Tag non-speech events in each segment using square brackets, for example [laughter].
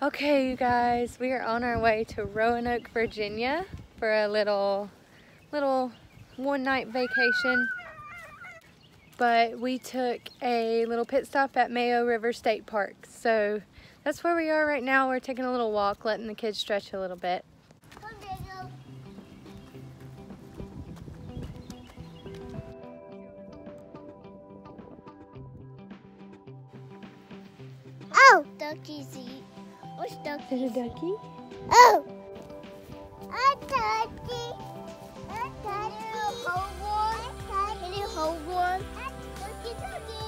Okay, you guys, we are on our way to Roanoke, Virginia for a little, little one night vacation. But we took a little pit stop at Mayo River State Park. So that's where we are right now. We're taking a little walk, letting the kids stretch a little bit. Oh, ducky's eat. What's ducky? Is it a ducky? Oh, a ducky. A ducky. Can you hold one? Can you hold one? Ducky, ducky.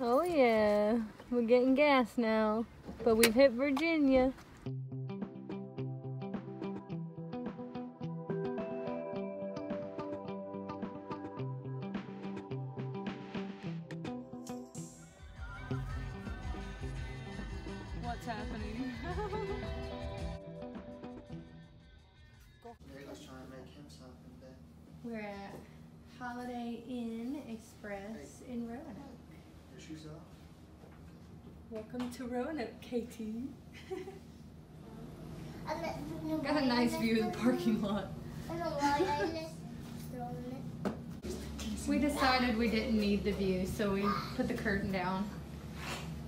Oh yeah, we're getting gas now, but we've hit Virginia. What's happening? Let's try and make him something then. We're at Holiday Inn Express in Roanoke. Your shoes off? Welcome to Roanoke, KT. [laughs] Got Got a nice view of the parking lot. We decided we didn't need the view, so we put the curtain down.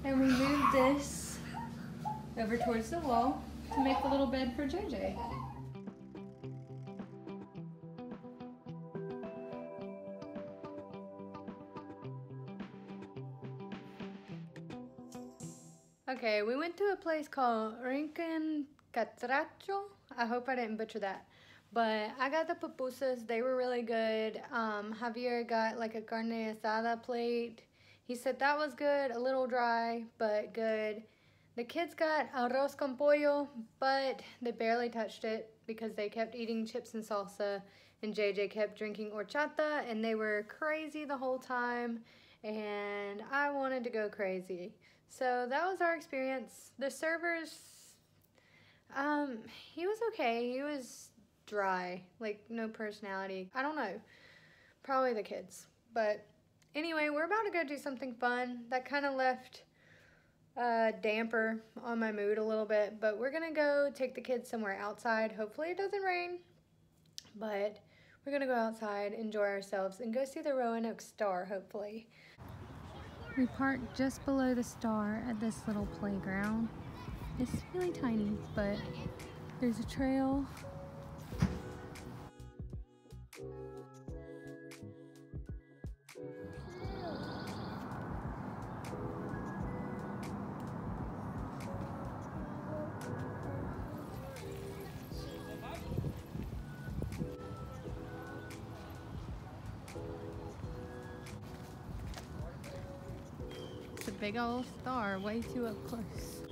And we moved this over towards the wall to make a little bed for JJ. Okay, we went to a place called Rincan Catracho. I hope I didn't butcher that. But I got the pupusas. They were really good. Um, Javier got like a carne asada plate. He said that was good, a little dry, but good. The kids got arroz con pollo, but they barely touched it because they kept eating chips and salsa, and JJ kept drinking horchata, and they were crazy the whole time, and I wanted to go crazy. So that was our experience. The servers, um, he was okay. He was dry, like no personality. I don't know. Probably the kids. But anyway, we're about to go do something fun that kind of left a damper on my mood a little bit. But we're gonna go take the kids somewhere outside. Hopefully it doesn't rain. But we're gonna go outside, enjoy ourselves, and go see the Roanoke Star, hopefully. We parked just below the star at this little playground. It's really tiny, but there's a trail. Big old star, way too up close.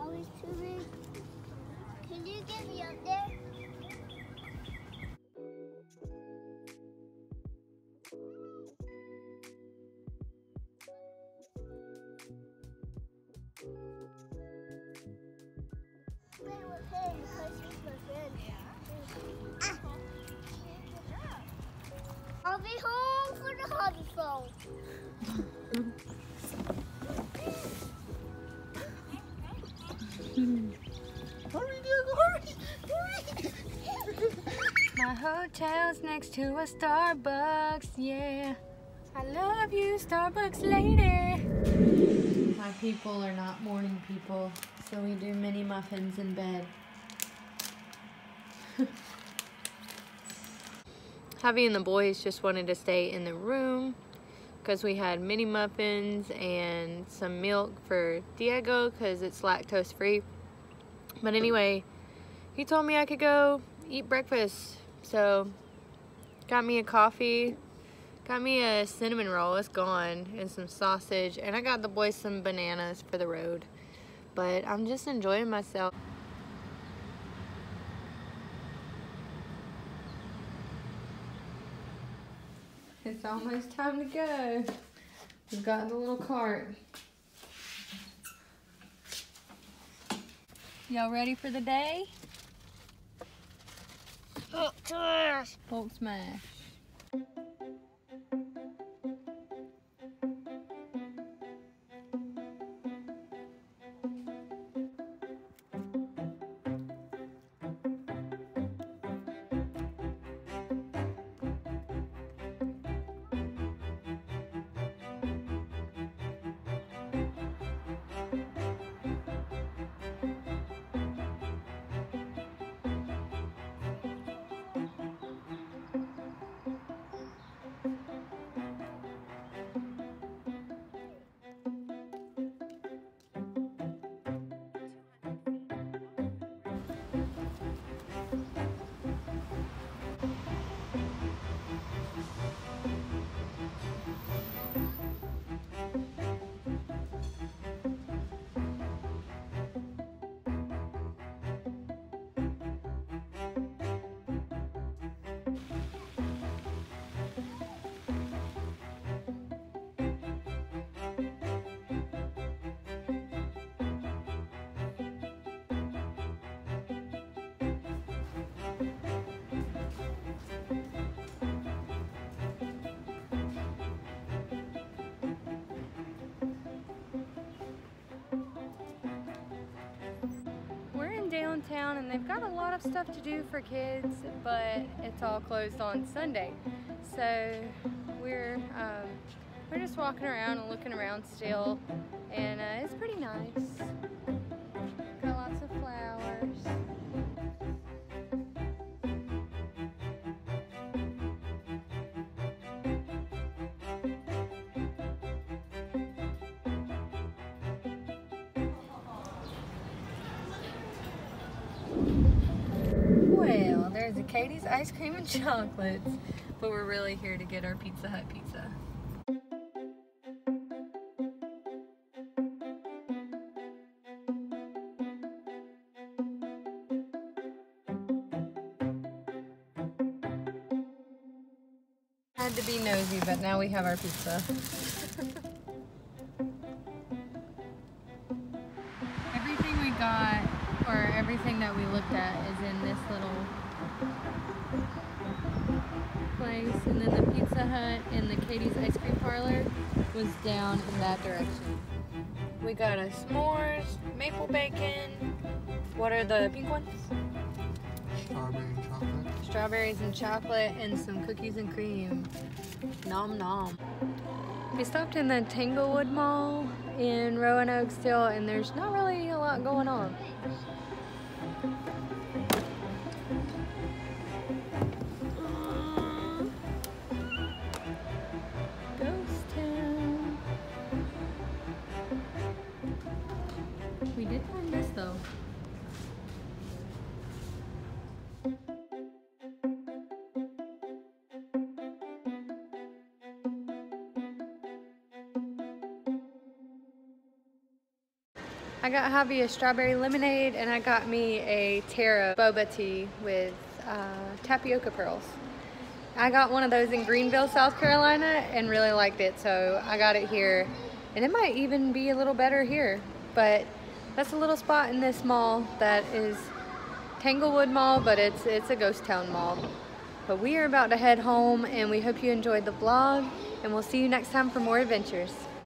Always too big. Can you get me up there? I'll be home for the phone. [laughs] hotel's next to a Starbucks, yeah. I love you, Starbucks lady. My people are not morning people, so we do mini muffins in bed. [laughs] Javi and the boys just wanted to stay in the room because we had mini muffins and some milk for Diego because it's lactose free. But anyway, he told me I could go eat breakfast. So, got me a coffee, got me a cinnamon roll, it's gone, and some sausage, and I got the boys some bananas for the road. But I'm just enjoying myself. It's almost time to go. We've got the little cart. Y'all ready for the day? Hulk smash. We're in downtown and they've got a lot of stuff to do for kids, but it's all closed on Sunday. So we're um, we're just walking around and looking around still, and There's Katie's ice cream and chocolates, but we're really here to get our Pizza Hut pizza. Had to be nosy, but now we have our pizza. [laughs] everything that we looked at, is in this little place, and then the Pizza Hut and the Katie's Ice Cream Parlor was down in that direction. We got a s'mores, maple bacon. What are the pink ones? Strawberry and chocolate. Strawberries and chocolate, and some cookies and cream. Nom nom. We stopped in the Tanglewood Mall in Roanoke still, and there's not really a lot going on. I got Javi a strawberry lemonade and I got me a taro boba tea with uh, tapioca pearls. I got one of those in Greenville, South Carolina and really liked it so I got it here and it might even be a little better here but that's a little spot in this mall that is Tanglewood Mall but it's it's a ghost town mall. But we are about to head home and we hope you enjoyed the vlog and we'll see you next time for more adventures.